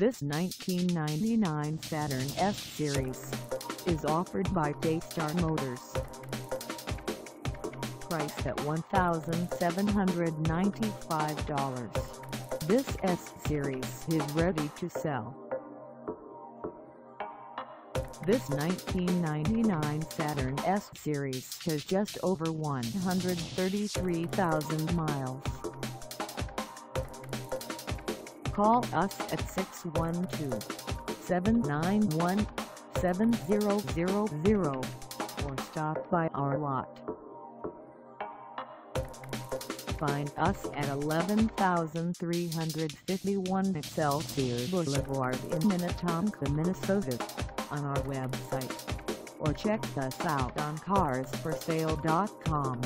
This 1999 Saturn S Series is offered by Daystarr Motors. Priced at $1,795. This S Series is ready to sell. This 1999 Saturn S Series has just over 133,000 miles. Call us at 612-791-7000 or stop by our lot. Find us at 11351 Excelsior Boulevard in Minnetonka, Minnesota on our website or check us out on carsforsale.com.